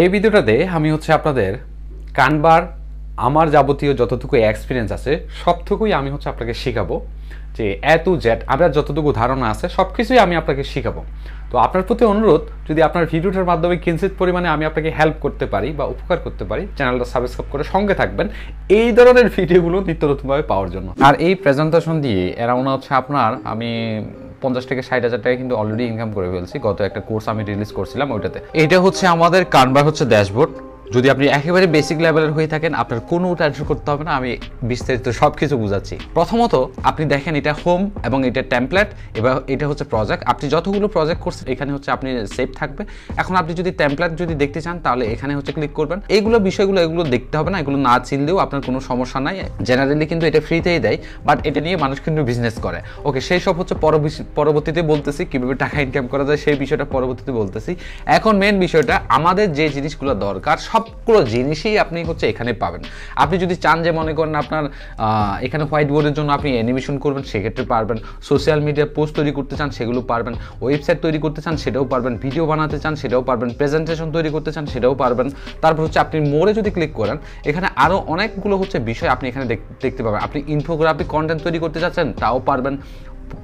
এই ভিডিওটাতে আমি হচ্ছে আপনাদের কানবার, আমার যাবতীয় যতটুকু এক্সপিরিয়েন্স আছে, সবটুকুই আমি হচ্ছে আপনাকে শেখাবো যে এ টু জেড আমার যতটুকু ধারণা আছে সব কিছুই আমি আপনাকে শেখাবো। তো আপনার প্রতি অনুরোধ, যদি আপনার ভিডিওটার মাধ্যমে কিঞ্চিত পরিমাণে আমি আপনাকে হেল্প করতে পারি বা উপকার করতে পারি চ্যানেলটা সাবস্ক্রাইব করে সঙ্গে থাকবেন। এই ধরনের ভিডিওগুলো নিত্য নতুনভাবে পাওয়ার জন্য। আর এই প্রেজেন্টেশন দিয়ে অ্যারাউন্ড হচ্ছে আপনার, আমি পঞ্চাশ থেকে ষাট হাজার টাকা কিন্তু অলরেডি ইনকাম করে ফেলছি। গত একটা কোর্স আমি রিলিজ করছিলাম ওইটাতে। এটা হচ্ছে আমাদের কানবার হচ্ছে ড্যাশবোর্ড যদি আপনি একেবারে বেসিক লেভেলের হয়ে থাকেন, আপনার কোনো টেনশন করতে হবে না, আমি বিস্তারিত সব কিছু বুঝাচ্ছি। প্রথমত, আপনি দেখেন এটা হোম এবং এটা টেমপ্লেট এবার এটা হচ্ছে প্রজেক্ট আপনি যতগুলো প্রজেক্ট করছেন, এখানে হচ্ছে আপনি সেভ থাকবে। এখন আপনি যদি টেমপ্লেট যদি দেখতে চান, তাহলে এখানে হচ্ছে ক্লিক করবেন। এইগুলো বিষয়গুলো, এগুলো দেখতে হবে না, এগুলো না চিনলেও আপনার কোনো সমস্যা নাই। জেনারেলি কিন্তু এটা ফ্রিতেই দেয় বাট এটা নিয়ে মানুষ কিন্তু বিজনেস করে। ওকে সেই সব হচ্ছে পরবর্তীতে বলতেছি, কীভাবে টাকা ইনকাম করা যায়, সেই বিষয়টা পরবর্তীতে বলতেছি। এখন মেন বিষয়টা, আমাদের যে জিনিসগুলো দরকার সবগুলো জিনিসই আপনি হচ্ছে এখানে পাবেন। আপনি যদি চান যে মনে করেন আপনার এখানে হোয়াইট বোর্ডের জন্য আপনি অ্যানিমেশন করবেন, সেক্ষেত্রে পারবেন। সোশ্যাল মিডিয়া পোস্ট তৈরি করতে চান, সেগুলো পারবেন। ওয়েবসাইট তৈরি করতে চান, সেটাও পারবেন। ভিডিও বানাতে চান, সেটাও পারবেন। প্রেজেন্টেশন তৈরি করতে চান, সেটাও পারবেন। তারপর হচ্ছে আপনি মোড়ে যদি ক্লিক করেন, এখানে আরও অনেকগুলো হচ্ছে বিষয় আপনি এখানে দেখতে পাবেন। আপনি ইনফোগ্রাফিক কন্টেন্ট তৈরি করতে চাচ্ছেন তাও পারবেন।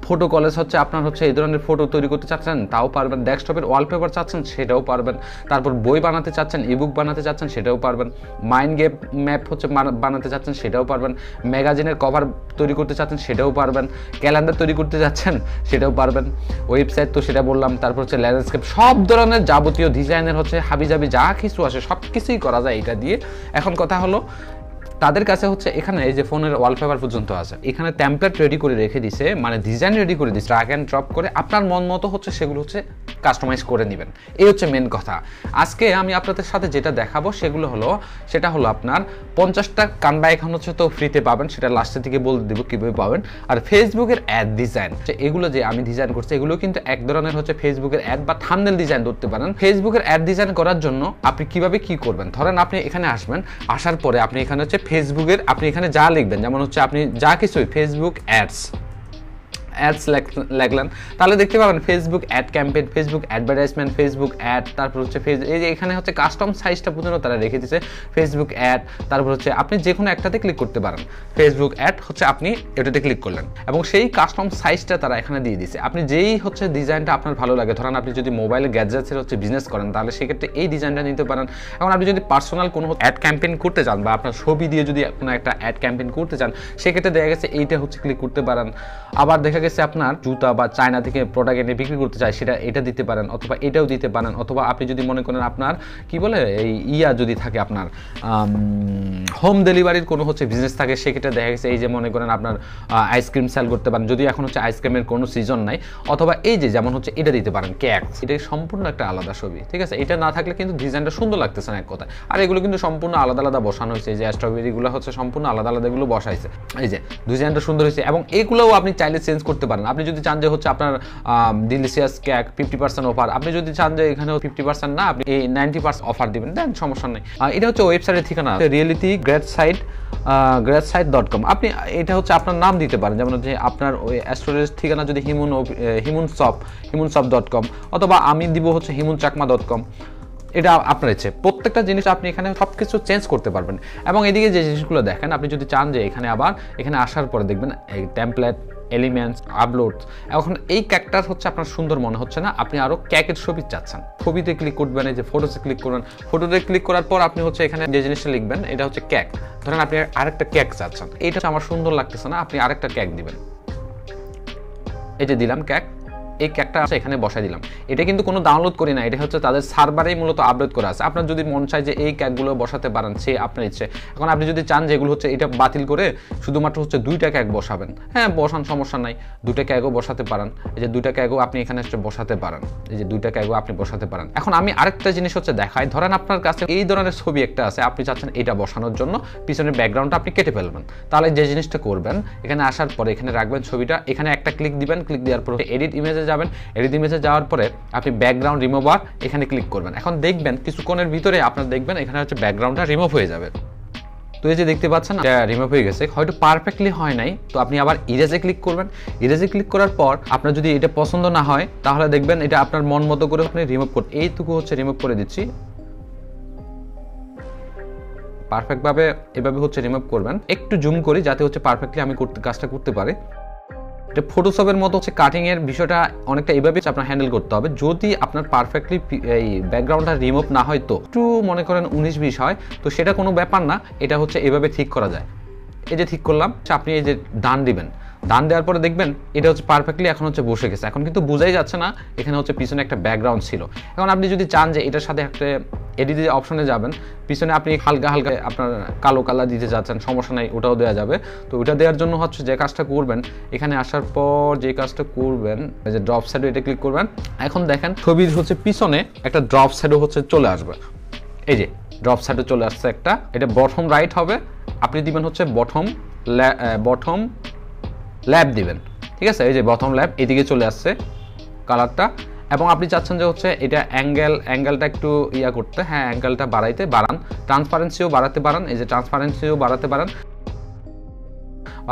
ফটো কলেজ হচ্ছে, আপনার হচ্ছে এই ধরনের ফটো তৈরি করতে চাচ্ছেন, তাও পারবেন। ডেস্কটপের ওয়ালপেপার চাচ্ছেন, সেটাও পারবেন। তারপর বই বানাতে চাচ্ছেন ইবুক বানাতে চাচ্ছেন, সেটাও পারবেন। মাইন্ড গেম ম্যাপ হচ্ছে বানাতে চাচ্ছেন, সেটাও পারবেন। ম্যাগাজিনের কভার তৈরি করতে চাচ্ছেন, সেটাও পারবেন। ক্যালেন্ডার তৈরি করতে চাচ্ছেন, সেটাও পারবেন। ওয়েবসাইট তো সেটা বললাম, তারপর হচ্ছে ল্যান্ডস্কেপ সব ধরনের যাবতীয় ডিজাইনের হচ্ছে হাবিজাবি, যা কিছু আসে সব কিছুই করা যায় এটা দিয়ে। এখন কথা হলো তাদের কাছে হচ্ছে এখানে এই যে ফোনের ওয়ালপেপার পর্যন্ত আছে, এখানে ট্যাম্পলেট রেডি করে রেখে দিছে মানে ডিজাইন রেডি করে দিচ্ছে ড্রাগ অ্যান্ড ড্রপ করে আপনার মন মতো হচ্ছে সেগুলো হচ্ছে কাস্টমাইজ করে নেবেন। এই হচ্ছে মেন কথা। আজকে আমি আপনাদের সাথে যেটা দেখাবো সেগুলো হলো, সেটা হলো আপনার পঞ্চাশটা কান্ডা এখন হচ্ছে তো ফ্রিতে পাবেন, সেটা লাস্টের দিকে বলে দেবো কীভাবে পাবেন। আর ফেসবুকের অ্যাড ডিজাইন এগুলো যে আমি ডিজাইন করছি, এগুলো কিন্তু এক ধরনের হচ্ছে ফেসবুকের অ্যাড বা থামনেল ডিজাইন করতে পারেন। ফেসবুকের অ্যাড ডিজাইন করার জন্য আপনি কীভাবে কি করবেন? ধরেন আপনি এখানে আসবেন, আসার পরে আপনি এখানে হচ্ছে ফেসবুকের আপনি এখানে যা লিখবেন যেমন হচ্ছে আপনি যা কিছুই ফেসবুক অ্যাডস অ্যাডস লাগলেন তাহলে দেখতে পাবেন Facebook ad campaign Facebook advertisement Facebook ad তারপর হচ্ছে ফেস এই যে এখানে হচ্ছে কাস্টম সাইজটা পর্যন্ত তারা রেখে দিয়েছে ফেসবুক অ্যাড তারপর হচ্ছে আপনি যে কোনো একটাতে ক্লিক করতে পারেন। ফেসবুক অ্যাড হচ্ছে আপনি এটাতে ক্লিক করলেন। এবং সেই কাস্টম সাইজটা তারা এখানে দিয়ে দিয়েছে আপনি যেই হচ্ছে ডিজাইনটা আপনার ভালো লাগে, ধরেন আপনি যদি মোবাইলে গ্যাজেটসের হচ্ছে বিজনেস করেন, তাহলে সেক্ষেত্রে এই ডিজাইনটা নিতে পারেন। এখন আপনি যদি পার্সোনাল কোনো অ্যাড ক্যাম্পেইন করতে চান বা আপনার ছবি দিয়ে যদি কোনো একটা অ্যাড ক্যাম্পেইন করতে চান, সেক্ষেত্রে দেখা গেছে এইটা হচ্ছে ক্লিক করতে পারেন। আবার দেখা গেছে আপনার জুতা বা চায়না থেকে প্রোডাক্ট এনে বিক্রি করতে চায়, সেটা এটা দিতে পারেন অথবা এটাও দিতে পারেন, অথবা আপনি যদি মনে করেন আপনার, কি বলে, এই ইয়া যদি থাকে আপনার হোম ডেলিভারির কোনো হচ্ছে বিজনেস থাকে, সেক্ষেত্রে দেখা গেছে এই যে মনে করেন আপনার আইসক্রিম সেল করতে পারেন, যদি এখন হচ্ছে আইসক্রিমের কোনো সিজন নাই, অথবা এই যে যেমন হচ্ছে এটা দিতে পারেন ক্যাক এটা সম্পূর্ণ একটা আলাদা ছবি, ঠিক আছে? এটা না থাকলে কিন্তু ডিজাইনটা সুন্দর লাগতেছে না এক কথায়। আর এগুলো কিন্তু সম্পূর্ণ আলাদা আলাদা বসানো হয়েছে যে স্ট্রবেরিগুলো হচ্ছে সম্পূর্ণ আলাদা আলাদা এগুলো বসাইছে। এই যে ডিজাইনটা সুন্দর হয়েছে এবং এগুলোও আপনি চাইলে চেঞ্জ করতে পারেন। আপনি যদি চান যে হচ্ছে আপনার delicious cake fifty percent offer আপনি যদি চান যে এখানেও ফিফটি পার্সেন্ট না, আপনি এই নাইনটি পার্সেন্ট অফার দিবেন। দেন সমস্যা নেই। এটা হচ্ছে ওয়েবসাইটের ঠিকানা reality great site great site dot com আপনি, এটা হচ্ছে আপনার নাম দিতে পারেন। যেমন হচ্ছে আপনার ওই স্টোরেজ ঠিকানা যদি Himun Himun shop Himun shop dot com অথবা আমি দিব হচ্ছে হিমুন চাকমা ডট কম এটা আপনার ইচ্ছে। প্রত্যেকটা জিনিস আপনি এখানে সব কিছু চেঞ্জ করতে পারবেন। এবং এদিকে যে জিনিসগুলো দেখেন, আপনি যদি চান যে এখানে আবার, এখানে আসার পরে দেখবেন, এই টেমপ্লেট এলিমেন্টস আপলোড এখন এই ক্যাকটার হচ্ছে আপনার সুন্দর মনে হচ্ছে না, আপনি আরও ক্যাকের ছবি চাচ্ছেন। ছবিতে ক্লিক করবেন, এই যে ফটোতে ক্লিক করবেন ফটোতে ক্লিক করার পর আপনি হচ্ছে এখানে যে জিনিসটা লিখবেন, এটা হচ্ছে ক্যাক ধরেন আপনি আরেকটা ক্যাক চাচ্ছেন। এটা আমার সুন্দর লাগতেছে না, আপনি আরেকটা ক্যাক দিবেন। এই যে দিলাম ক্যাক এই ক্যাকটা এখানে বসাই দিলাম। এটা কিন্তু কোনো ডাউনলোড করি না এটা হচ্ছে তাদের সার্ভারেই মূলত আপলোড করা আছে। আপনার যদি মন চায় যে এই ক্যাকগুলো বসাতে পারেন, সে আপনার ইচ্ছে। এখন আপনি যদি চান যে এগুলো হচ্ছে, এটা বাতিল করে শুধুমাত্র হচ্ছে দুইটা ক্যাক বসাবেন। হ্যাঁ বসান, সমস্যা নাই। দুইটা ক্যাকও বসাতে পারেন। এই যে দুইটা ক্যাকও আপনি এখানে হচ্ছে বসাতে পারেন। এই যে দুইটা ক্যাকও আপনি বসাতে পারেন। এখন আমি আরেকটা জিনিস হচ্ছে দেখাই। ধরেন আপনার কাছে এই ধরনের ছবি একটা আছে, আপনি চাচ্ছেন এটা বসানোর জন্য। পিছনের ব্যাকগ্রাউন্ডটা আপনি কেটে ফেলবেন। তাহলে যে জিনিসটা করবেন, এখানে আসার পরে এখানে রাখবেন ছবিটা। এখানে একটা ক্লিক দিবেন ক্লিক দেওয়ার পরে এডিট ইমেজে যাবেন, এডিট ইমেজে যাওয়ার পরে আপনি ব্যাকগ্রাউন্ড রিমুভার এখানে ক্লিক করবেন। এখন দেখবেন কিছুক্ষণের ভিতরে আপনার দেখবেন এখানে হচ্ছে ব্যাকগ্রাউন্ডটা রিমুভ হয়ে যাবে। তো এই যে দেখতে পাচ্ছেন রিমুভ হয়ে গেছে। হয়তো পারফেক্টলি হয় নাই, তো আপনি আবার ইরেজে ক্লিক করবেন। ইরেজে ক্লিক করার পর আপনার যদি এটা পছন্দ না হয়, তাহলে দেখবেন এটা আপনার মন মতো করে আপনি রিমুভ করতে এইটুকু হচ্ছে রিমুভ করে দিচ্ছি। পারফেক্টভাবে এভাবে হচ্ছে রিমুভ করবেন। একটু জুম করি, যাতে হচ্ছে পারফেক্টলি আমি করতে কাজটা করতে পারি। এটা ফটোশপের মতো হচ্ছে কাটিংয়ের বিষয়টা অনেকটা এইভাবে আপনার হ্যান্ডেল করতে হবে। যদি আপনার পারফেক্টলি এই ব্যাকগ্রাউন্ডটা রিমুভ না হয় তো, একটু মনে করেন উনিশ বিশ হয়, তো সেটা কোনো ব্যাপার না, এটা হচ্ছে এভাবে ঠিক করা যায়। এই যে ঠিক করলাম, আপনি এই যে ডান দিবেন ডান দেওয়ার পরে দেখবেন এটা হচ্ছে পারফেক্টলি এখন হচ্ছে বসে গেছে। এখন কিন্তু বোঝাই যাচ্ছে না, এখানে হচ্ছে পিছনে একটা ব্যাকগ্রাউন্ড ছিল। এখন আপনি যদি চান যে এটার সাথে একটা এডিট অপশনে যাবেন, পিছনে আপনি হালকা হালকা আপনার কালো কালার দিতে যাচ্ছেন, সমস্যা নাই, ওটাও দেওয়া যাবে। তো ওটা দেওয়ার জন্য হচ্ছে যে কাজটা করবেন, এখানে আসার পর যে কাজটা করবেন যে ড্রপ সাইডে এটা ক্লিক করবেন, এখন দেখেন ছবির হচ্ছে পিছনে একটা ড্রপ সাইডও হচ্ছে চলে আসবে। এই যে ড্রপ সাইডে চলে আসছে একটা, এটা বটম রাইট হবে, আপনি দিবেন হচ্ছে বটম বটম ল্যাব দিবেন, ঠিক আছে? এই যে প্রথম ল্যাব এদিকে চলে আসছে কালারটা এবং আপনি চাচ্ছেন যে হচ্ছে এটা অ্যাঙ্গেল অ্যাঙ্গেলটা একটু ইয়া করতে হ্যাঁ অ্যাঙ্গেলটা বাড়াইতে বাড়ান। ট্রান্সপারেন্সিও বাড়াতে পারেন এই যে ট্রান্সপারেন্সিও বাড়াতে পারেন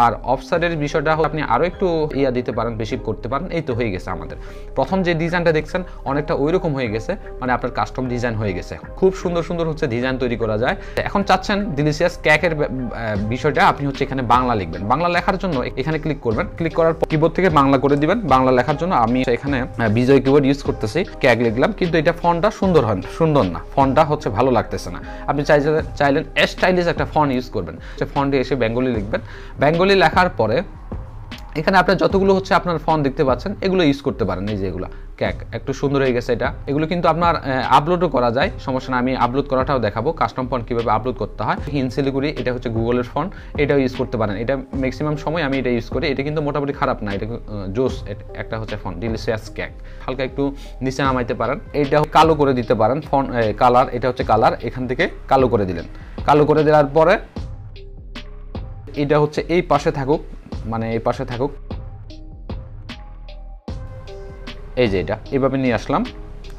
আর অফসাইডের বিষয়টা হলো আপনি আরও একটু ইয়া দিতে পারেন, বেশি করতে পারেন, এই তো হয়ে গেছে আমাদের। প্রথম যে ডিজাইনটা দেখছেন, অনেকটা ওই রকম হয়ে গেছে মানে আপনার কাস্টম ডিজাইন হয়ে গেছে। খুব সুন্দর সুন্দর হচ্ছে ডিজাইন তৈরি করা যায়। এখন চাচ্ছেন ডিলিশিয়াস ক্যাকের বিষয়টা, আপনি হচ্ছে এখানে বাংলা লিখবেন। বাংলা লেখার জন্য এখানে ক্লিক করবেন। ক্লিক করার পর কিবোর্ড থেকে বাংলা করে দিবেন। বাংলা লেখার জন্য আমি এখানে বিজয় কিবোর্ড ইউজ করতেছি ক্যাক লিখলাম। কিন্তু এটা ফন্টটা সুন্দর হয়, সুন্দর না। ফন্টটা হচ্ছে ভালো লাগতেছে না। আপনি চাইলে, চাইলেন স্টাইলিশ একটা ফন্ট ইউজ করবেন। সে ফন্টে এসে বেঙ্গলি লিখবেন। বেঙ্গলি লেখার পরে এখানে আপনার যতগুলো হচ্ছে আপনার ফোন দেখতে পাচ্ছেন, এগুলো ইউজ করতে পারেন, এই যে এগুলো। ক্যাক, একটু সুন্দর হয়ে গেছে এটা। এগুলো কিন্তু আপনার আপলোডও করা যায়, সমস্যা না আমি আপলোড করাটাও দেখাবো। কাস্টম ফোন কীভাবে আপলোড করতে হয় হিন হিনসিলিগুড়ি এটা হচ্ছে গুগলের ফোন এটাও ইউজ করতে পারেন। এটা ম্যাক্সিমাম সময় আমি এটা ইউজ করি। এটা কিন্তু মোটামুটি খারাপ না, এটা জোস একটা হচ্ছে ফোন ডিলিশিয়াস ক্যাক হালকা একটু নিচে নামাইতে পারেন। এটা কালো করে দিতে পারেন ফোন কালার এটা হচ্ছে কালার এখান থেকে কালো করে দিলেন। কালো করে দেওয়ার পরে এটা হচ্ছে এই পাশে থাকুক মানে এই পাশে থাকুক। এই যে এটা, এভাবে নিয়ে আসলাম।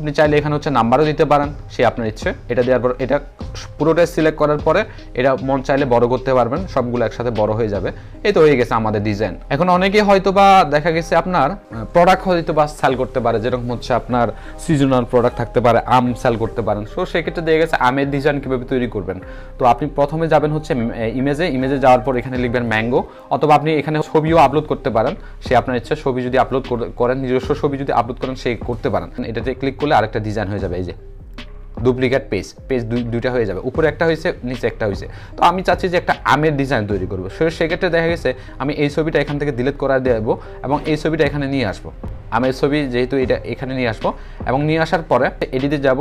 আপনি চাইলে এখানে হচ্ছে নাম্বারও দিতে পারেন, সে আপনার ইচ্ছে। এটা দেওয়ার পর, এটা পুরোটাই সিলেক্ট করার পরে এটা মন চাইলে বড় করতে পারবেন, সবগুলো একসাথে বড় হয়ে যাবে। এই তো হয়ে গেছে আমাদের ডিজাইন এখন অনেকে হয়তো বা দেখা গেছে আপনার প্রোডাক্ট হয়তো বা সেল করতে পারে, যেরকম হচ্ছে আপনার সিজনাল প্রোডাক্ট থাকতে পারে, আম সেল করতে পারেন। সো সেক্ষেত্রে দেখা গেছে আমের ডিজাইন কীভাবে তৈরি করবেন? তো আপনি প্রথমে যাবেন হচ্ছে ইমেজে ইমেজে যাওয়ার পর এখানে লিখবেন ম্যাঙ্গো অথবা আপনি এখানে ছবিও আপলোড করতে পারেন। সে আপনার ইচ্ছা, ছবি যদি আপলোড করেন, নিজস্ব ছবি যদি আপলোড করেন, সে করতে পারেন। এটাতে ক্লিক করলে আরেকটা ডিজাইন হয়ে যাবে, এই যে ডুপ্লিকেট পেজ পেজ দুইটা হয়ে যাবে। উপরে একটা হয়েছে, নিচে একটা হয়েছে। তো আমি চাচ্ছি যে একটা আমের ডিজাইন তৈরি করব। সেক্ষেত্রে দেখা গেছে আমি এই ছবিটা এখান থেকে ডিলিট করা দেবো এবং এই ছবিটা এখানে নিয়ে আসব। আমের ছবি যেহেতু এটা এখানে নিয়ে আসব এবং নিয়ে আসার পরে এডিতে যাব।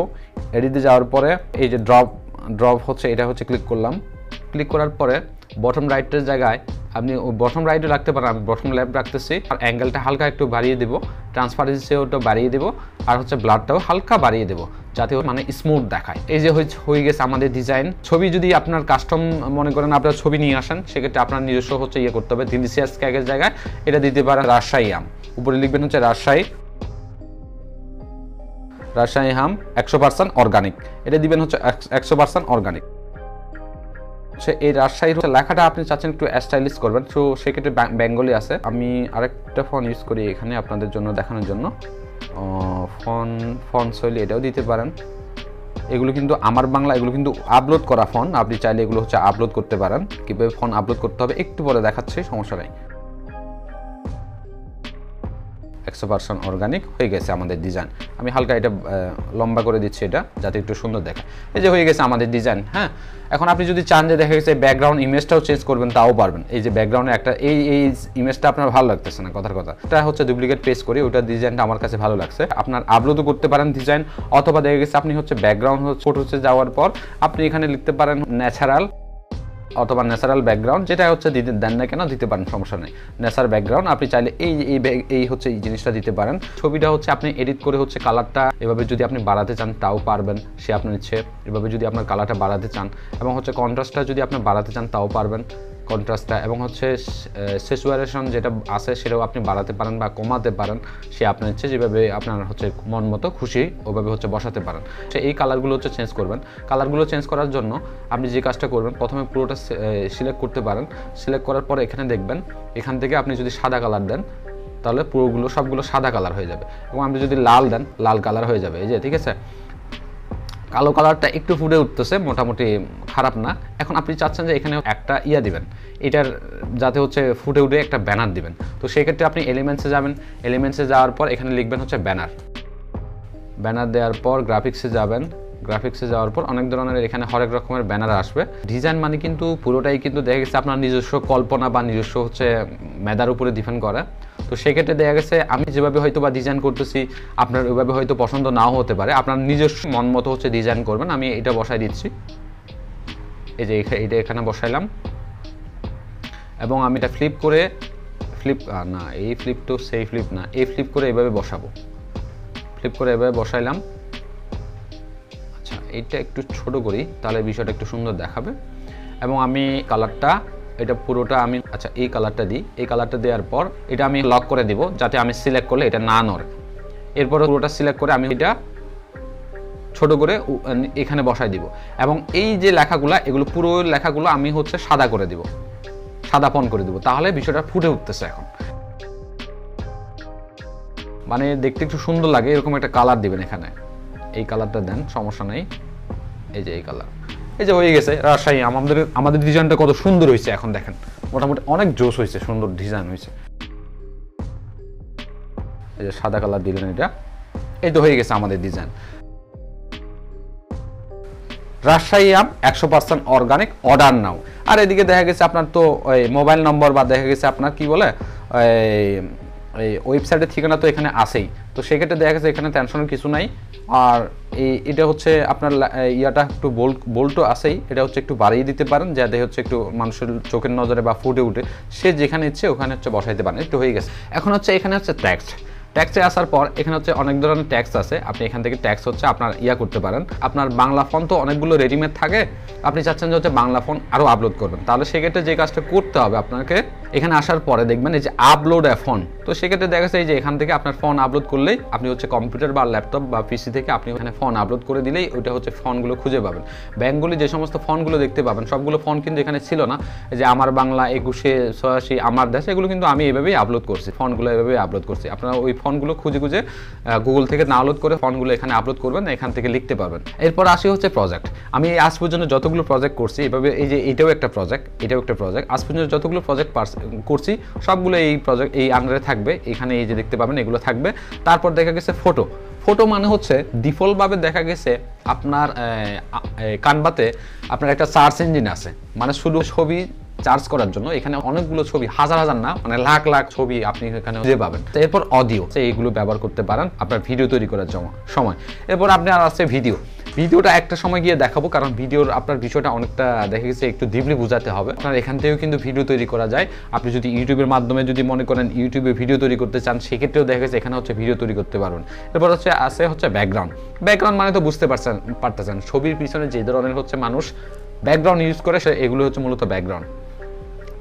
এডিতে যাওয়ার পরে এই যে ড্রপ ড্রপ হচ্ছে, এটা হচ্ছে ক্লিক করলাম। ক্লিক করার পরে বটম রাইটের জায়গায় আপনি বটম রাইটে রাখতে পারেন, আমি বটম লেফট রাখতেছি। আর অ্যাঙ্গেলটা হালকা একটু বাড়িয়ে দেবো। ট্রান্সপারেন্সিওটা বাড়িয়ে দেবো। আর হচ্ছে ব্লাডটাও হালকা বাড়িয়ে দেবো, যাতে মানে স্মুথ দেখায়। এই যে হয়ে গেছে আমাদের ডিজাইন ছবি যদি আপনার কাস্টম মনে করেন আপনার ছবি নিয়ে আসেন, সেক্ষেত্রে আপনার নিজস্ব হচ্ছে ইয়ে করতে হবে। ডিলিশিয়াস ক্যাকের জায়গায়। এটা দিতে পারেন রাজশাহী আম। উপরে লিখবেন হচ্ছে রাজশাহী। রাজশাহী হাম একশো পার্সেন্ট অর্গানিক এটা দিবেন হচ্ছে একশো পার্সেন্ট অর্গানিক হচ্ছে এই রাজশাহীর লেখাটা আপনি চাচ্ছেন একটু স্টাইলিশ করবেন। তো সেক্ষেত্রে বেঙ্গলি আছে। আমি আরেকটা ফোন ইউজ করি এখানে আপনাদের জন্য, দেখানোর জন্য। ফোন ফোন শৈলী এটাও দিতে পারেন। এগুলো কিন্তু আমার বাংলা, এগুলো কিন্তু আপলোড করা ফোন আপনি চাইলে এগুলো হচ্ছে আপলোড করতে পারেন। কীভাবে ফোন আপলোড করতে হবে একটু পরে দেখাচ্ছে, সমস্যা নেই। একশো পার্সেন্ট অর্গানিক হয়ে গেছে আমাদের ডিজাইন আমি হালকা এটা লম্বা করে দিচ্ছি এটা, যাতে একটু সুন্দর দেখা। এই যে হয়ে গেছে আমাদের ডিজাইন হ্যাঁ? এখন আপনি যদি চান যে দেখা গেছে ব্যাকগ্রাউন্ড ইমেজটাও চেঞ্জ করবেন, তাও পারবেন। এই যে ব্যাকগ্রাউন্ডে একটা, এই এই ইমেজটা আপনার ভালো লাগতেছে না, কথার কথা। এটা হচ্ছে ডুপ্লিকেট পেজ করি, ওটা ডিজাইনটা আমার কাছে ভালো লাগছে। আপনার আপলোডও করতে পারেন ডিজাইন অথবা দেখা গেছে আপনি হচ্ছে ব্যাকগ্রাউন্ড ফটো হচ্ছে যাওয়ার পর আপনি এখানে লিখতে পারেন ন্যাচারাল অথবা ন্যাচারাল ব্যাকগ্রাউন্ড, যেটা হচ্ছে দিতে দেন না কেন দিতে পারেন, সমস্যা নেই। ন্যাচার ব্যাকগ্রাউন্ড, আপনি চাইলে এই এই এই হচ্ছে এই জিনিসটা দিতে পারেন। ছবিটা হচ্ছে আপনি এডিট করে হচ্ছে কালারটা এভাবে যদি আপনি বাড়াতে চান, তাও পারবেন, সে আপনার ইচ্ছে। এভাবে যদি আপনার কালারটা বাড়াতে চান, এবং হচ্ছে কন্ট্রাস্টটা যদি আপনি বাড়াতে চান, তাও পারবেন। কন্ট্রাস্টটা এবং হচ্ছে সেচুয়ারেশন যেটা আছে সেটাও আপনি বাড়াতে পারেন বা কমাতে পারেন, সে আপনার ইচ্ছে যেভাবে আপনার হচ্ছে মন মতো খুশি ওভাবে হচ্ছে বসাতে পারেন। সে এই কালারগুলো হচ্ছে চেঞ্জ করবেন। কালারগুলো চেঞ্জ করার জন্য আপনি যে কাজটা করবেন, প্রথমে পুরোটা সিলেক্ট করতে পারেন। সিলেক্ট করার পর এখানে দেখবেন, এখান থেকে আপনি যদি সাদা কালার দেন, তাহলে পুরোগুলো, সবগুলো সাদা কালার হয়ে যাবে। এবং আপনি যদি লাল দেন, লাল কালার হয়ে যাবে। এই যে, ঠিক আছে? কালো কালারটা একটু ফুটে উঠতেছে, মোটামুটি খারাপ না। এখন আপনি চাচ্ছেন যে এখানে একটা ইয়া দিবেন। এটার যাতে হচ্ছে ফুটে উঠে একটা ব্যানার দিবেন। তো সেক্ষেত্রে আপনি এলিমেন্টসে যাবেন। এলিমেন্টসে যাওয়ার পর এখানে লিখবেন হচ্ছে ব্যানার। ব্যানার দেওয়ার পর গ্রাফিক্সে যাবেন। গ্রাফিক্সে যাওয়ার পর অনেক ধরনের এখানে হরেক রকমের ব্যানার আসবে। ডিজাইন মানে কিন্তু পুরোটাই কিন্তু দেখা গেছে আপনার নিজস্ব কল্পনা বা নিজস্ব হচ্ছে মেধার উপরে ডিপেন্ড করে। তো সেক্ষেত্রে দেখা গেছে আমি যেভাবে হয়তো বা ডিজাইন করতেছি, আপনার ওইভাবে হয়তো পছন্দ নাও হতে পারে। আপনার নিজস্ব মন মতো হচ্ছে ডিজাইন করবেন, আমি এটা বসাই দিচ্ছি। এই যে এটা এখানে বসাইলাম। এবং আমি এটা ফ্লিপ করে ফ্লিপ না, এই ফ্লিপ তো সেই ফ্লিপ না, এই ফ্লিপ করে এভাবে বসাবো। ফ্লিপ করে এভাবে বসাইলাম। আচ্ছা এইটা একটু ছোট করি, তাহলে বিষয়টা একটু সুন্দর দেখাবে। এবং আমি কালারটা এটা পুরোটা আমি আচ্ছা এই কালারটা দিই। এই কালারটা দেওয়ার পর এটা আমি লক করে দিব যাতে আমি সিলেক্ট করলে এটা না নড়ে। এরপর পুরোটা সিলেক্ট করে আমি এটা ছোট করে এখানে বসাই দিব। এবং এই যে লেখাগুলো, এগুলো পুরো লেখাগুলো আমি হচ্ছে সাদা করে দিব। সাদা পন করে দিব। তাহলে বিষয়টা ফুটে উঠতেছে এখন। মানে দেখতে একটু সুন্দর লাগে, এরকম একটা কালার দিবেন এখানে। এই কালারটা দেন, সমস্যা নেই। এই যে এই কালার এই যে হয়ে গেছে, রাজশাহী আমাদের আমাদের ডিজাইনটা কত সুন্দর হয়েছে এখন দেখেন। মোটামুটি অনেক জোশ হয়েছে, সুন্দর ডিজাইন হয়েছে। এই যে সাদা কালার দিলেন এটা। এই তো হয়ে গেছে আমাদের ডিজাইন রাজশাহী আম একশো পার্সেন্ট অর্গানিক অর্ডার নাও আর এদিকে দেখা গেছে আপনার তো ওই মোবাইল নম্বর বা দেখা গেছে আপনার কি বলে এই ওয়েবসাইটের ঠিকানা তো এখানে আসেই তো সেক্ষেত্রে দেখা গেছে এখানে টেনশনের কিছু নাই। আর এই, এটা হচ্ছে আপনার ইয়াটা একটু বোল্ট বোল্টও আসেই এটা হচ্ছে একটু বাড়িয়ে দিতে পারেন, যাতে হচ্ছে একটু মানুষের চোখের নজরে বা ফুটে উঠে। সে যেখানে ইচ্ছে ওখানে হচ্ছে বসাইতে পারেন। একটু হয়ে গেছে। এখন হচ্ছে এখানে হচ্ছে ট্যাক্স ট্যাক্সে আসার পর এখানে হচ্ছে অনেক ধরনের ট্যাক্স আছে। আপনি এখান থেকে ট্যাক্স হচ্ছে আপনার ইয়া করতে পারেন। আপনার বাংলা ফোন তো অনেকগুলো রেডিমেড থাকে। আপনি চাচ্ছেন যে হচ্ছে বাংলা ফোন আরও আপলোড করবেন। তাহলে সেক্ষেত্রে যে কাজটা করতে হবে আপনাকে এখানে আসার পরে দেখবেন এই যে আপলোড এ ফোন তো সেক্ষেত্রে দেখা এই যে এখান থেকে আপনার ফোন আপলোড করলেই আপনি হচ্ছে কম্পিউটার বা ল্যাপটপ বা পিসি থেকে আপনি ওখানে ফোন আপলোড করে দিলেই ওইটা হচ্ছে ফোনগুলো খুঁজে পাবেন। ব্যাঙ্কগুলি যে সমস্ত ফোনগুলো দেখতে পাবেন, সবগুলো ফোন কিন্তু এখানে ছিল না। যে আমার বাংলা, একুশে, ছয়াশি, আমার দেশ, এগুলো কিন্তু আমি এভাবেই আপলোড করছি। ফোনগুলো এভাবেই আপলোড করছি। আপনারা ওই ফোনগুলো খুঁজে খুঁজে গুগল থেকে ডাউনলোড করে ফোনগুলো এখানে আপলোড করবেন, এখান থেকে লিখতে পারবেন। এরপর আসি হচ্ছে প্রজেক্ট আমি আজ পর্যন্ত যতগুলো প্রজেক্ট করছি, এভাবে এই যে এটাও একটা প্রজেক্ট এটাও একটা প্রজেক্ট আজ পর্যন্ত যতগুলো প্রজেক্ট করছি, সবগুলো এই প্রজেক্ট এই আন্ডারে থাকবে, এখানে এই যে দেখতে পাবেন, এগুলো থাকবে। তারপর দেখা গেছে ফটো ফটো মানে হচ্ছে ডিফল্টভাবে দেখা গেছে আপনার কানবাতে আপনার একটা সার্চ ইঞ্জিন আছে। মানে শুধু ছবি চার্জ করার জন্য, এখানে অনেকগুলো ছবি, হাজার হাজার না মানে লাখ লাখ ছবি আপনি এখানে খুঁজে পাবেন। এরপর অডিও এইগুলো ব্যবহার করতে পারেন, আপনার ভিডিও তৈরি করার জন্য- সময়। এরপর আপনার আছে ভিডিও ভিডিওটা একটা সময় গিয়ে দেখাবো, কারণ ভিডিওর আপনার বিষয়টা অনেকটা দেখা গেছে, একটু ডিপলি বোঝাতে হবে। আপনার এখান থেকেও কিন্তু ভিডিও তৈরি করা যায়। আপনি যদি ইউটিউবের মাধ্যমে যদি মনে করেন ইউটিউবে ভিডিও তৈরি করতে চান, সেক্ষেত্রেও দেখা গেছে এখানে হচ্ছে ভিডিও তৈরি করতে পারবেন এরপর হচ্ছে আছে হচ্ছে ব্যাকগ্রাউন্ড ব্যাকগ্রাউন্ড মানে তো বুঝতে পারছেন, পারতেছেন। ছবির পিছনে যে ধরনের হচ্ছে মানুষ ব্যাকগ্রাউন্ড ইউজ করে, সে এগুলো হচ্ছে মূলত ব্যাকগ্রাউন্ড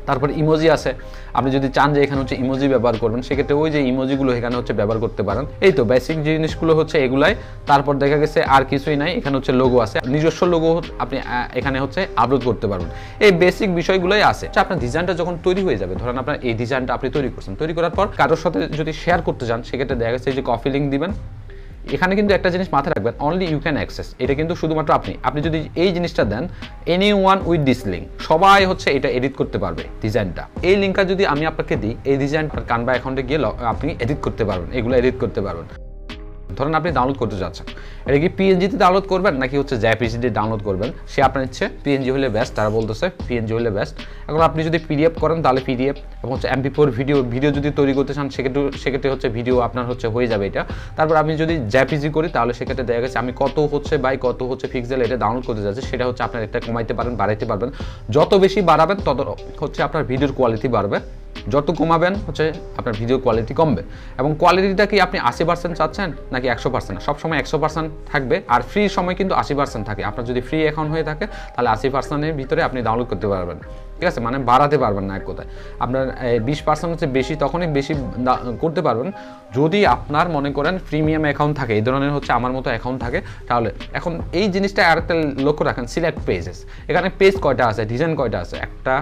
তারপর ইমোজি আছে। আপনি যদি চান যে এখানে হচ্ছে ইমোজি ব্যবহার করবেন সেক্ষেত্রে ওই যে ইমোজিগুলো এখানে হচ্ছে ব্যবহার করতে পারেন। এই তো বেসিক জিনিসগুলো হচ্ছে এগুলাই। তারপর দেখা গেছে আর কিছুই নাই এখানে হচ্ছে লোগো আছে। নিজস্ব লোগো আপনি এখানে হচ্ছে আপলোড করতে পারবেন। এই বেসিক বিষয়গুলোই আছে। আচ্ছা, আপনার ডিজাইনটা যখন তৈরি হয়ে যাবে ধরেন আপনার এই ডিজাইনটা আপনি তৈরি করছেন তৈরি করার পর কারোর সাথে যদি শেয়ার করতে চান সেক্ষেত্রে দেখা গেছে যে কফি লিঙ্ক দিবেন। এখানে কিন্তু একটা জিনিস মাথায় রাখবেন অনলি ইউ ক্যান অ্যাক্সেস এটা কিন্তু শুধুমাত্র আপনি। আপনি যদি এই জিনিসটা দেন any one with this link সবাই হচ্ছে এটা এডিট করতে পারবে ডিজাইনটা এই লিঙ্কটা যদি আমি আপনাকে দিই, এই ডিজাইন কানবা অ্যাকাউন্টে গিয়ে আপনি এডিট করতে পারবেন, এগুলো এডিট করতে পারবেন। ধরেন আপনি ডাউনলোড করতে যাচ্ছেন। এটা কি পিএনজিতে ডাউনলোড করবেন নাকি হচ্ছে জ্যাপিজিতে ডাউনলোড করবেন? সে আপনার ইচ্ছে পিএনজি হলে বেস্ট তারা বলতেছে পিএনজি হলে বেস্ট এখন আপনি যদি পিডিএফ করেন তাহলে পিডিএফ এবং হচ্ছে এমপি ফোর ভিডিও ভিডিও যদি তৈরি করতে চান, সেক্ষেত্রে সেক্ষেত্রে হচ্ছে ভিডিও আপনার হচ্ছে হয়ে যাবে এটা। তারপর আমি যদি জ্যাপিজি করি, তাহলে সেক্ষেত্রে দেখা গেছে আমি কত হচ্ছে বাই কত হচ্ছে পিক্সেল এটা ডাউনলোড করতে যাচ্ছি, সেটা হচ্ছে আপনার একটা কমাইতে পারেন, বাড়াইতে পারবেন। যত বেশি বাড়াবেন, তত হচ্ছে আপনার ভিডিওর কোয়ালিটি বাড়বে। যত কমাবেন হচ্ছে আপনার ভিডিও কোয়ালিটি কমবে। এবং কোয়ালিটিটা কি আপনি আশি পার্সেন্ট চাচ্ছেন নাকি একশো পার্সেন্ট সবসময় একশো পার্সেন্ট থাকবে আর ফ্রি সময় কিন্তু আশি পার্সেন্ট থাকে। আপনার যদি ফ্রি অ্যাকাউন্ট হয়ে থাকে, তাহলে আশি পার্সেন্টের ভিতরে আপনি ডাউনলোড করতে পারবেন। ঠিক আছে? মানে বাড়াতে পারবেন না এক কথায়। আপনার বিশ পার্সেন্ট হচ্ছে বেশি, তখনই বেশি করতে পারবেন। যদি আপনার মনে করেন প্রিমিয়াম অ্যাকাউন্ট থাকে, এই ধরনের হচ্ছে আমার মতো অ্যাকাউন্ট থাকে, তাহলে এখন এই জিনিসটা আরেকটা লক্ষ্য রাখেন সিলেক্ট পেজেস এখানে পেজ কয়টা আছে ডিজাইন কয়টা আছে? একটা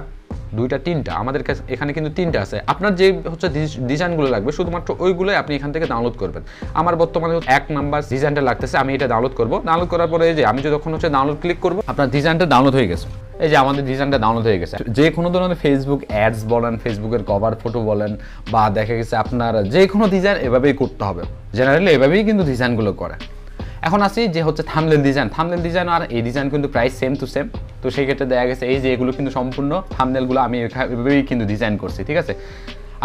দুইটা, তিনটা। আমাদের কাছে এখানে কিন্তু তিনটা আছে। আপনার যে হচ্ছে ডিজাইনগুলো লাগবে, শুধুমাত্র ওইগুলোই আপনি এখান থেকে ডাউনলোড করবেন। আমার বর্তমানে এক নাম্বার ডিজাইনটা লাগতেছে, আমি এটা ডাউনলোড করব। ডাউনলোড করার পরে যে আমি যখন হচ্ছে ডাউনলোড ক্লিক করব, আপনার ডিজাইনটা ডাউনলোড হয়ে গেছে। এই যে আমাদের ডিজাইনটা ডাউনলোড হয়ে গেছে। যে কোনো ধরনের ফেসবুক অ্যাডস বলেন ফেসবুকের কভার ফটো বলেন, বা দেখা গেছে আপনার যে কোনো ডিজাইন এভাবেই করতে হবে। জেনারেলি এভাবেই কিন্তু ডিজাইনগুলো করে। এখন আসি যে হচ্ছে থামলেন ডিজাইন থামলেন ডিজাইন আর এই ডিজাইন কিন্তু প্রায় সেম টু সেম তো সেই ক্ষেত্রে দেখা গেছে এই যে এগুলো কিন্তু সম্পূর্ণ থামনেলগুলো আমি এভাবেই কিন্তু ডিজাইন করছি, ঠিক আছে?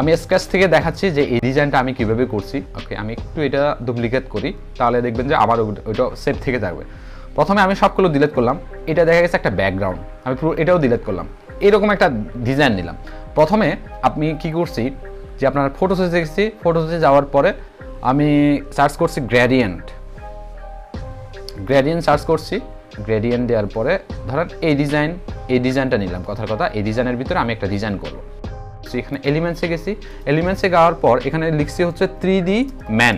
আমি স্কেচ থেকে দেখাচ্ছি যে এই ডিজাইনটা আমি কীভাবে করছি। ওকে আমি একটু এটা ডুপ্লিকেট করি, তাহলে দেখবেন যে আমার ওইটা সেট থেকে থাকবে প্রথমে আমি সবগুলো ডিলেট করলাম। এটা দেখা গেছে একটা ব্যাকগ্রাউন্ড আমি পুরো এটাও ডিলেট করলাম। এরকম একটা ডিজাইন নিলাম। প্রথমে আপনি কি করছি যে আপনার ফটোসে দেখছি। ফটোসে যাওয়ার পরে আমি সার্চ করছি গ্র্যাডিয়েন্ট গ্রেডিয়েন্ট সার্চ করছি। গ্রেডিয়েন্ট দেওয়ার পরে, ধরেন এই ডিজাইন এই ডিজাইনটা নিলাম। কথার কথা, এই ডিজাইনের ভিতরে আমি একটা ডিজাইন করব। তো এখানে এলিমেন্টসে গেছি। এলিমেন্টসে যাওয়ার পর, এখানে লিখছি হচ্ছে থ্রি ডি ম্যান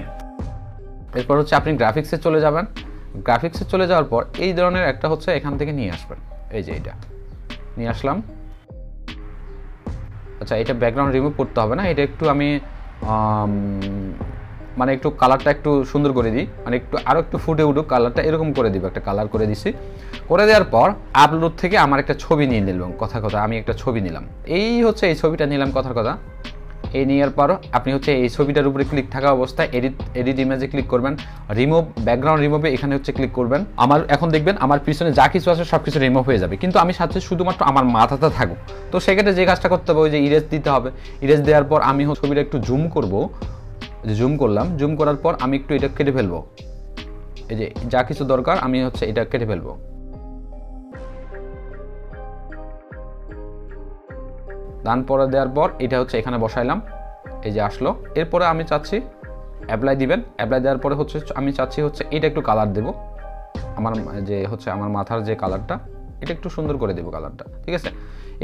এরপর হচ্ছে আপনি গ্রাফিক্সে চলে যাবেন। গ্রাফিক্সে চলে যাওয়ার পর, এই ধরনের একটা হচ্ছে এখান থেকে নিয়ে আসবেন। এই যে এটা। নিয়ে আসলাম। আচ্ছা এটা ব্যাকগ্রাউন্ড রিমুভ করতে হবে না। এটা একটু আমি মানে একটু কালারটা একটু সুন্দর করে দিই। মানে একটু আরও একটু ফুটে উঠুক কালারটা এরকম করে দিব, একটা কালার করে দিছি। করে দেওয়ার পর আপলোড থেকে আমার একটা ছবি নিয়ে নিলাম, কথা কথা, আমি একটা ছবি নিলাম। এই হচ্ছে এই ছবিটা নিলাম কথার কথা। এই নেওয়ার পর আপনি হচ্ছে এই ছবিটার উপরে ক্লিক থাকা অবস্থায় এডিট এডিট ইমেজে ক্লিক করবেন। রিমুভ ব্যাকগ্রাউন্ড রিমুভে এখানে হচ্ছে ক্লিক করবেন। আমার, এখন দেখবেন আমার পিছনে যা কিছু আছে সব কিছু রিমুভ হয়ে যাবে। কিন্তু আমি সাথে শুধুমাত্র আমার মাথাতে থাকুক। তো সেক্ষেত্রে যে কাজটা করতে হবে, ওই যে ইরেজ দিতে হবে। ইরেজ দেওয়ার পর আমি ছবিটা একটু জুম করব। জুম করলাম জুম করার পর আমি একটু এটা কেটে ফেলব। এই যে যা কিছু দরকার আমি হচ্ছে এটা কেটে ফেলব। দান পরে দেওয়ার পর এটা হচ্ছে এখানে বসাইলাম, এই যে আসলো। এরপরে আমি চাচ্ছি অ্যাপ্লাই দিবেন। অ্যাপ্লাই দেওয়ার পরে হচ্ছে আমি চাচ্ছি হচ্ছে এটা একটু কালার দেব। আমার যে হচ্ছে আমার মাথার যে কালারটা এটা একটু সুন্দর করে দেবো কালারটা ঠিক আছে?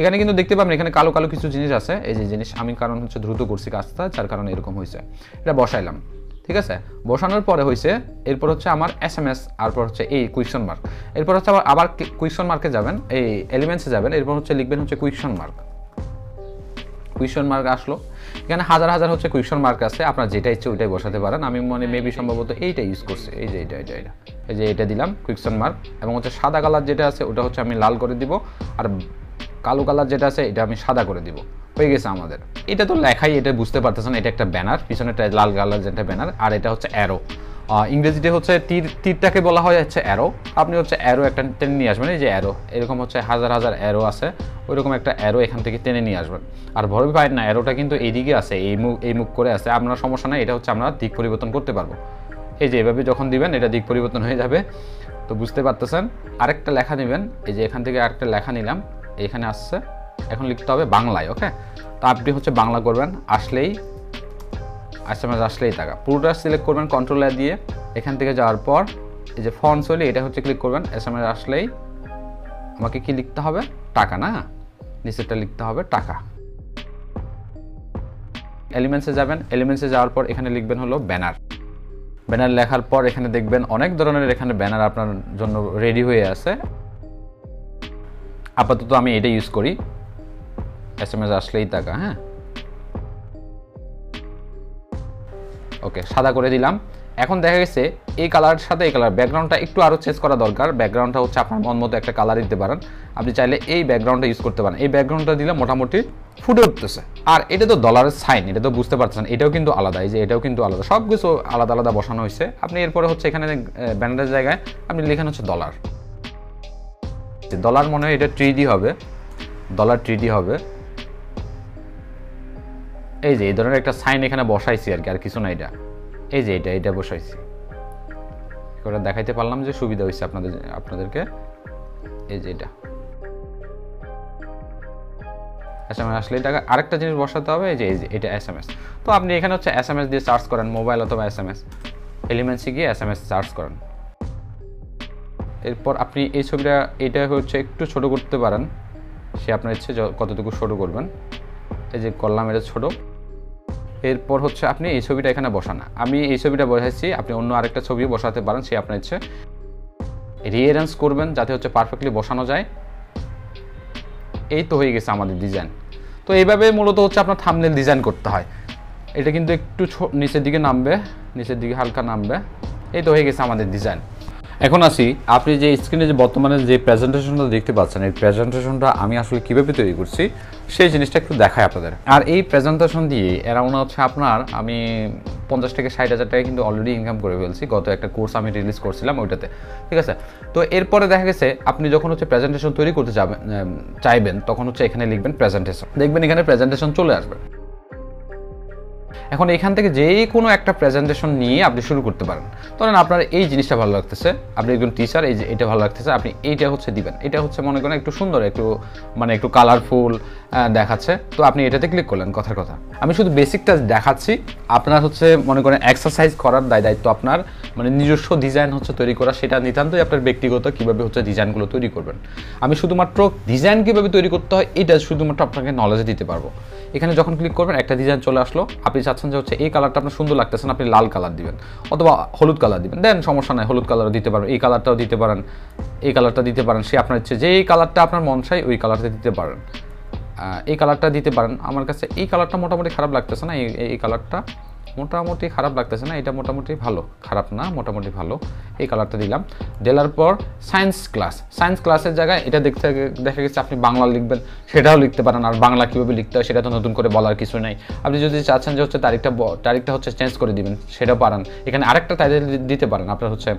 এখানে কিন্তু দেখতে পাবেন, এখানে কালো কালো কিছু জিনিস আছে। এই যে জিনিস, আমি কারণ হচ্ছে দ্রুত করছি কাজটা, যার কারণে এরকম হয়েছে। এটা বসাইলাম, ঠিক আছে? বসানোর পরে হয়েছে, এরপর হচ্ছে আমার এস এম এস তারপর হচ্ছে এই কুইশন মার্ক এরপর হচ্ছে আবার আবার কুইশন মার্কে যাবেন, এই এলিমেন্টসে যাবেন, এরপর হচ্ছে লিখবেন হচ্ছে কুইশন মার্ক কুইশন মার্ক আসলো। এখানে হাজার হাজার হচ্ছে কুইশন মার্ক আছে, আপনার যেটা ইচ্ছে ওইটাই বসাতে পারেন। আমি মনে মেবি সম্ভবত এইটা ইউজ করছি। এই যে এটা এটা এটা এই যে এটা দিলাম কুইকশন মার্ক এবং হচ্ছে সাদা কালার যেটা আছে, ওটা হচ্ছে আমি লাল করে দিব। আর কালো কালার যেটা আছে, এটা আমি সাদা করে দিব। হয়ে গেছে আমাদের। এটা তো লেখাই, এটা বুঝতে পারতেছেন এটা একটা ব্যানার পিছনে একটা লাল কালার যেটা ব্যানার আর এটা হচ্ছে অ্যারো ইংরেজিতে হচ্ছে তীর, তীরটাকে বলা হয় হচ্ছে অ্যারো আপনি হচ্ছে অ্যারো একটা টেনে নিয়ে আসবেন, এই যে অ্যারো এরকম হচ্ছে হাজার হাজার অ্যারো আছে, ওইরকম একটা অ্যারো এখান থেকে টেনে নিয়ে আসবেন। আর ভয় পায় না অ্যারোটা কিন্তু এইদিকে আছে, এই মুখ এই মুখ করে আছে, আপনার সমস্যা নাই, এটা হচ্ছে আমরা দিক পরিবর্তন করতে পারব। এই যে এভাবে যখন দিবেন, এটা দিক পরিবর্তন হয়ে যাবে। তো বুঝতে পারতেছেন? আরেকটা লেখা নেবেন, এই যে এখান থেকে আরেকটা লেখা নিলাম। এখানে আসছে। এখন লিখতে হবে বাংলায়, ওকে? তো আপনি হচ্ছে বাংলা করবেন, আসলেই এস আসলেই টাকা। পুরোটা সিলেক্ট করবেন কন্ট্রোল দিয়ে। এখান থেকে যাওয়ার পর এই যে ফন্টস হলে এটা হচ্ছে ক্লিক করবেন এস এম এস আসলেই আমাকে কি লিখতে হবে? টাকা, না? নিচেরটা লিখতে হবে টাকা। এলিমেন্টসে যাবেন এলিমেন্টসে যাওয়ার পর এখানে লিখবেন হলো ব্যানার ব্যানার লেখার পর এখানে দেখবেন অনেক ধরনের এখানে ব্যানার আপনার জন্য রেডি হয়ে আছে। আপাতত আমি এটা ইউজ করি। এস এম এস আসলেই টাকা হ্যাঁ? ওকে সাদা করে দিলাম। এখন দেখা গেছে, এই কালারের সাথে এই কালার ব্যাকগ্রাউন্ডটা একটু আরও চেঞ্জ করা দরকার। ব্যাকগ্রাউন্ডটা হচ্ছে আপনার মন মতো একটা কালার দিতে পারেন। আপনি চাইলে এই ব্যাকগ্রাউন্ডটা ইউজ করতে পারেন। এই ব্যাকগ্রাউন্ডটা দিলে মোটামুটি ফুটে উঠতেছে। আর এটা তো ডলারের সাইন এটা তো বুঝতে পারছেন এটাও কিন্তু আলাদা, এই যে এটাও কিন্তু আলাদা। সব কিছু আলাদা আলাদা বসানো হয়েছে। আপনি এরপরে হচ্ছে এখানে ব্যানারের জায়গায় আপনি লেখেন হচ্ছে ডলার ডলার মনে হয় এটা ট্রিডি হবে ডলার ট্রিডি হবে। এই যে এই ধরনের একটা সাইন এখানে বসাইছি আর কি, আর কিছু না এটা। এই যে এটা এটা বসাইছি। করে দেখাইতে পারলাম যে সুবিধা হয়েছে আপনাদের, আপনাদেরকে। এই যে এটা। এস এম এস আসলে টাকা আরেকটা জিনিস বসাতে হবে যে এটা এস এম এস তো আপনি এখানে হচ্ছে এস এম এস দিয়ে চার্জ করেন মোবাইল অথবা এস এম এস এলিমেন্টসে গিয়ে এস এম এস চার্জ করেন। এরপর আপনি এই ছবিটা, এটা হচ্ছে একটু ছোট করতে পারেন। সে আপনার ইচ্ছে কতটুকু ছোট করবেন। এই যে করলাম এটা ছোটো। এরপর হচ্ছে আপনি এই ছবিটা এখানে বসান। আমি এই ছবিটা বসাইছি, আপনি অন্য আরেকটা ছবিও বসাতে পারেন, সে আপনার ইচ্ছে। রিয়ারেঞ্জ করবেন যাতে হচ্ছে পারফেক্টলি বসানো যায়। এই তো হয়ে গেছে আমাদের ডিজাইন তো এইভাবে মূলত হচ্ছে আপনার থামনেল ডিজাইন করতে হয়। এটা কিন্তু একটু নিচের দিকে নামবে, নিচের দিকে হালকা নামবে। এই তো হয়ে গেছে আমাদের ডিজাইন এখন আসি, আপনি যে স্ক্রিনে যে বর্তমানে যে প্রেজেন্টেশনটা দেখতে পাচ্ছেন, এই প্রেজেন্টেশনটা আমি আসলে কীভাবে তৈরি করছি, সেই জিনিসটা একটু দেখায় আপনাদের। আর এই প্রেজেন্টেশন দিয়ে অ্যারাউন্ড হচ্ছে আপনার, আমি পঞ্চাশ থেকে ষাট হাজার টাকা কিন্তু অলরেডি ইনকাম করে ফেলছি, গত একটা কোর্স আমি রিলিজ করছিলাম ওইটাতে, ঠিক আছে? তো এরপরে দেখা গেছে, আপনি যখন হচ্ছে প্রেজেন্টেশন তৈরি করতে যাবেন চাইবেন, তখন হচ্ছে এখানে লিখবেন প্রেজেন্টেশন দেখবেন এখানে প্রেজেন্টেশন চলে আসবে। এখন এখান থেকে যে কোনো একটা প্রেজেন্টেশন নিয়ে আপনি শুরু করতে পারেন। ধরেন আপনার এই জিনিসটা ভালো লাগতেছে, আপনি একজন টিচার এই যে এটা ভালো লাগতেছে, আপনি এইটা হচ্ছে দিবেন। এটা হচ্ছে মনে করেন একটু সুন্দর, একটু মানে একটু কালারফুল দেখাচ্ছে। তো আপনি এটাতে ক্লিক করলেন, কথার কথা। আমি শুধু বেসিকটা দেখাচ্ছি। আপনার হচ্ছে মনে করেন এক্সারসাইজ করার দায় দায়িত্ব আপনার মানে নিজস্ব ডিজাইন হচ্ছে তৈরি করা, সেটা নিতান্তই আপনার ব্যক্তিগত কীভাবে হচ্ছে ডিজাইনগুলো তৈরি করবেন। আমি শুধুমাত্র ডিজাইন কীভাবে তৈরি করতে হয়, এটা শুধুমাত্র আপনাকে নলেজ দিতে পারব। এখানে যখন ক্লিক করবেন, একটা ডিজাইন চলে আসলো। আপনি চাচ্ছেন যে হচ্ছে এই কালারটা আপনার সুন্দর লাগতেছে না, আপনি লাল কালার দিবেন অথবা হলুদ কালার দিবেন। দেন সমস্যা নাই হলুদ কালারও দিতে পারেন এই কালারটাও দিতে পারেন এই কালারটা দিতে পারেন সে আপনার ইচ্ছে যে এই কালারটা আপনার মন চাই ওই কালারটা দিতে পারেন। এই কালারটা দিতে পারেন। আমার কাছে এই কালারটা মোটামুটি খারাপ লাগতেছে না এই এই কালারটা মোটামুটি খারাপ লাগতেছে না, এটা মোটামুটি ভালো। খারাপ না, মোটামুটি ভালো। এই কালারটা দিলাম। দেওয়ার পর সায়েন্স ক্লাস সায়েন্স ক্লাসের জায়গায় এটা দেখতে দেখা গেছে, আপনি বাংলা লিখবেন, সেটাও লিখতে পারেন। আর বাংলা কীভাবে লিখতে হয়, সেটা তো নতুন করে বলার কিছু নাই। আপনি যদি চাচ্ছেন যে হচ্ছে তারিখটা তারিখটা হচ্ছে চেঞ্জ করে দিবেন, সেটাও পারেন। এখানে আরেকটা টাইটেল দিতে পারেন, আপনার হচ্ছে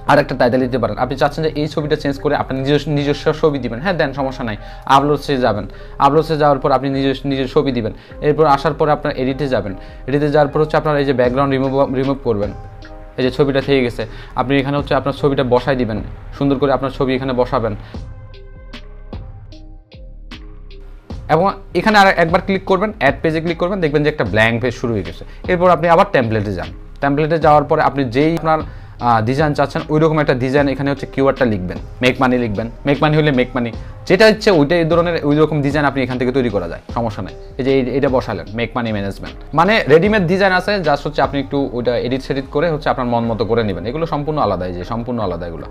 আম, আরেকটা টাইটেল দিতে পারেন। আপনি চাচ্ছেন যে এই ছবিটা চেঞ্জ করে আপনি নিজস্ব নিজস্ব ছবি দিবেন। হ্যাঁ দেন সমস্যা নাই। আপলোডসে যাবেন। আপলোডসে যাওয়ার পর আপনি নিজস্ব নিজের ছবি দিবেন। এরপর আসার পরে আপনার এডিটে যাবেন। এডিটে যাওয়ার পর হচ্ছে আপনার এই যে ব্যাকগ্রাউন্ড রিমুভ রিমুভ করবেন। এই যে ছবিটা থেকে গেছে। আপনি এখানে হচ্ছে আপনার ছবিটা বসাই দিবেন। সুন্দর করে আপনার ছবি এখানে বসাবেন। এবং এখানে আর একবার ক্লিক করবেন অ্যাড পেজে ক্লিক করবেন দেখবেন যে একটা ব্ল্যাঙ্ক পেজ শুরু হয়ে গেছে। এরপর আপনি আবার টেমপ্লেটে যান। টেমপ্লেটে যাওয়ার পরে আপনি যেই আপনার ডিজাইন চাচ্ছেন ওই রকম একটা ডিজাইন এখানে হচ্ছে কিওয়ার্ডটা লিখবেন। মেক মানি লিখবেন। মেক মানি হলে মেক মানি যেটা ইচ্ছে ওইটা এই ধরনের ওই রকম ডিজাইন আপনি এখান থেকে তৈরি করা যায়, সমস্যা নেই। এই যে এটা বসালেন মেক মানি ম্যানেজমেন্ট মানে রেডিমেড ডিজাইন আছে জাস্ট হচ্ছে আপনি একটু ওইটা এডিট সেডিট করে হচ্ছে আপনার মন মতো করে নেবেন। এগুলো সম্পূর্ণ আলাদা যে সম্পূর্ণ আলাদা এগুলো।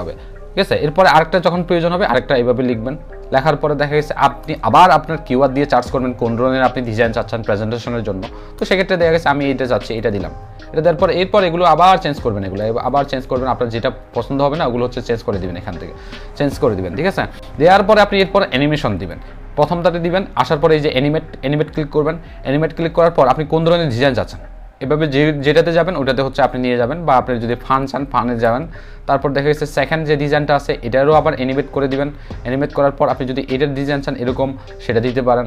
হবে। ঠিক আছে? এরপরে আরেকটা যখন প্রয়োজন হবে, আরেকটা এইভাবে লিখবেন। লেখার পরে দেখা গেছে আপনি আবার আপনার কিওয়ার দিয়ে চার্জ করবেন কোন ধরনের আপনি ডিজাইন চাচ্ছেন প্রেজেন্টেশনের জন্য। তো সেক্ষেত্রে দেখা গেছে আমি এটা চাচ্ছি এটা দিলাম। এটা দেওয়ার পর এরপর এগুলো আবার চেঞ্জ করবেন এগুলো। আবার চেঞ্জ করবেন, আপনার যেটা পছন্দ হবে না, ওগুলো হচ্ছে চেঞ্জ করে দিবেন এখান থেকে। চেঞ্জ করে দিবেন, ঠিক আছে? দেওয়ার পরে আপনি এরপর অ্যানিমেশন দিবেন। প্রথমটাতে দিবেন, আসার পরে এই যে অ্যানিমেট অ্যানিমেট ক্লিক করবেন। অ্যানিমেট ক্লিক করার পর আপনি কোন ধরনের ডিজাইন চাচ্ছেন? এভাবে যে যেটাতে যাবেন, ওটাতে হচ্ছে আপনি নিয়ে যাবেন বা আপনি যদি ফান চান, ফানে যাবেন। তারপর দেখা গেছে সেকেন্ড যে ডিজাইনটা আছে, এটারও আবার অ্যানিমেট করে দিবেন। অ্যানিমেট করার পর আপনি যদি এটার ডিজাইন চান, এরকম সেটা দিতে পারেন।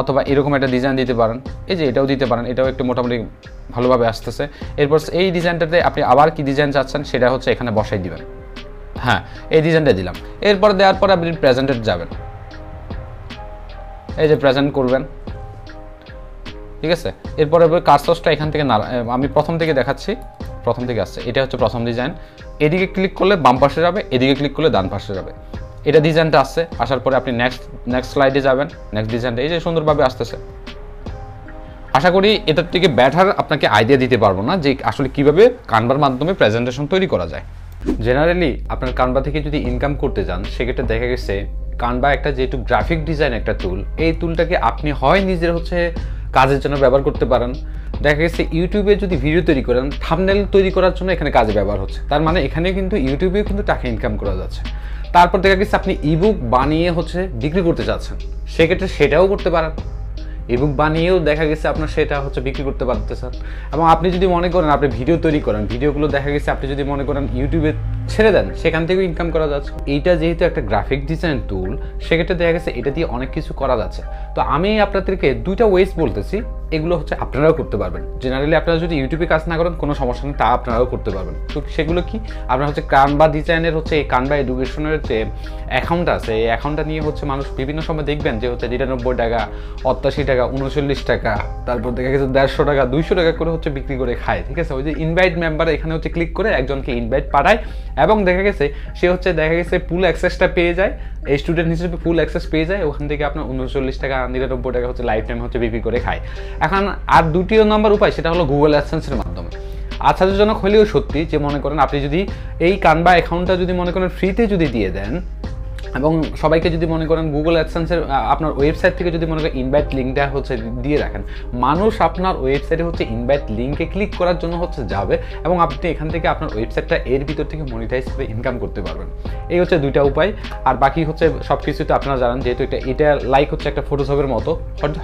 অথবা এরকম একটা ডিজাইন দিতে পারেন। এই যে এটাও দিতে পারেন, এটাও একটু মোটামুটি ভালোভাবে আসতেছে। এরপর এই ডিজাইনটাতে আপনি আবার কি ডিজাইন চাচ্ছেন, সেটা হচ্ছে এখানে বসাই দিবেন। হ্যাঁ এই ডিজাইনটা দিলাম। এরপর দেওয়ার পর আপনি প্রেজেন্টেড যাবেন। এই যে প্রেজেন্ট করবেন। ঠিক আছে? এরপরে কার্সসটা এখান থেকে না আমি প্রথম থেকে দেখাচ্ছি। প্রথম থেকে আসছে। এটা হচ্ছে প্রথম ডিজাইন এদিকে ক্লিক করলে বাম পাশে যাবে, এদিকে ক্লিক করলে ডান পাশে যাবে। এটা ডিজাইনটা আসছে। আসার পরে আপনি নেক্সট নেক্সট স্লাইডে যাবেন। নেক্সট ডিজাইনটা এই যে সুন্দরভাবে আসতেছে। আশা করি এটার থেকে ব্যাটার আপনাকে আইডিয়া দিতে পারব না যে আসলে কীভাবে কানবার মাধ্যমে প্রেজেন্টেশন তৈরি করা যায়। জেনারেলি আপনার কানবা থেকে যদি ইনকাম করতে যান, সেক্ষেত্রে দেখা গেছে কানবা একটা যেহেতু গ্রাফিক ডিজাইন একটা টুল এই টুলটাকে আপনি হয় নিজের হচ্ছে কাজের জন্য ব্যবহার করতে পারেন। দেখা গেছে ইউটিউবে যদি ভিডিও তৈরি করেন থামনেল তৈরি করার জন্য এখানে কাজে ব্যবহার হচ্ছে। তার মানে এখানে কিন্তু ইউটিউবে কিন্তু টাকা ইনকাম করা যাচ্ছে। তারপর দেখা গেছে আপনি ইবুক বানিয়ে হচ্ছে বিক্রি করতে চাচ্ছেন। সেক্ষেত্রে সেটাও করতে পারেন। ইবুক বানিয়েও দেখা গেছে আপনার সেটা হচ্ছে বিক্রি করতে পারতেছেন এবং আপনি যদি মনে করেন, আপনি ভিডিও তৈরি করেন, ভিডিওগুলো দেখা গেছে, আপনি যদি মনে করেন ইউটিউবে ছেড়ে দেন, সেখান থেকেও ইনকাম করা যাচ্ছে। এইটা যেহেতু একটা গ্রাফিক ডিজাইন টুল সেক্ষেত্রে দেখা গেছে এটা দিয়ে অনেক কিছু করা যাচ্ছে। তো আমি আপনাদেরকে দুইটা ওয়েস বলতেছি। এগুলো হচ্ছে আপনারাও করতে পারবেন। জেনারেলি আপনারা যদি ইউটিউবে কাজ না করেন, কোনো সমস্যা নেই, তা আপনারাও করতে পারবেন। তো সেগুলো কি? আপনার হচ্ছে কানবা ডিজাইনের হচ্ছে, এই কানবা এডুকেশনের যে অ্যাকাউন্ট আছে, এই অ্যাকাউন্টটা নিয়ে হচ্ছে মানুষ বিভিন্ন সময় দেখবেন যে হচ্ছে নিরানব্বই টাকা, অত্যাশি টাকা, উনচল্লিশ টাকা, তারপর দেখা গেছে দেড়শো টাকা, দুইশো টাকা করে হচ্ছে বিক্রি করে খায়, ঠিক আছে? ওই যে ইনভাইট মেম্বার এখানে হচ্ছে ক্লিক করে একজনকে ইনভাইট পাঠায় এবং দেখা গেছে, সে হচ্ছে দেখা গেছে ফুল অ্যাক্সেসটা পেয়ে যায়, এই স্টুডেন্ট হিসেবে ফুল অ্যাক্সেস পেয়ে যায়, ওখান থেকে আপনার উনচল্লিশ টাকা, নিরানব্বই টাকা হচ্ছে লাইফ টাইম হচ্ছে বিক্রি করে খায়। এখন আর দুটি নম্বর উপায়, সেটা হলো গুগল অ্যাডসেন্সের মাধ্যমে। আশ্চর্যজনক হলেও সত্যি যে মনে করেন আপনি যদি এই কানবা অ্যাকাউন্টটা যদি মনে করেন ফ্রিতে যদি দিয়ে দেন এবং সবাইকে যদি মনে করেন গুগল অ্যাডসেন্সের আপনার ওয়েবসাইট থেকে যদি মনে করেন ইনভাইট লিঙ্কটা হচ্ছে দিয়ে রাখেন, মানুষ আপনার ওয়েবসাইটে হচ্ছে ইনভাইট লিঙ্কে ক্লিক করার জন্য হচ্ছে যাবে এবং আপনি এখান থেকে আপনার ওয়েবসাইটটা এর ভিতর থেকে মনিটাইজ করে ইনকাম করতে পারবেন। এই হচ্ছে দুইটা উপায়। আর বাকি হচ্ছে সব কিছুতে আপনারা জানেন যেহেতু এটা এটা লাইক হচ্ছে একটা ফটোশপের মতো,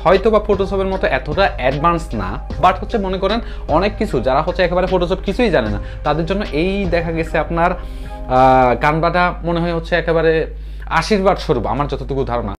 হয়তো বা ফটোশপের মতো এতটা অ্যাডভান্স না বাট হচ্ছে মনে করেন অনেক কিছু, যারা হচ্ছে একেবারে ফটোশপ কিছুই জানে না, তাদের জন্য এই দেখা গেছে আপনার কানবাটা মনে হয় হচ্ছে একেবারে আশীর্বাদ স্বরূপ আমার যতটুকু ধারণা।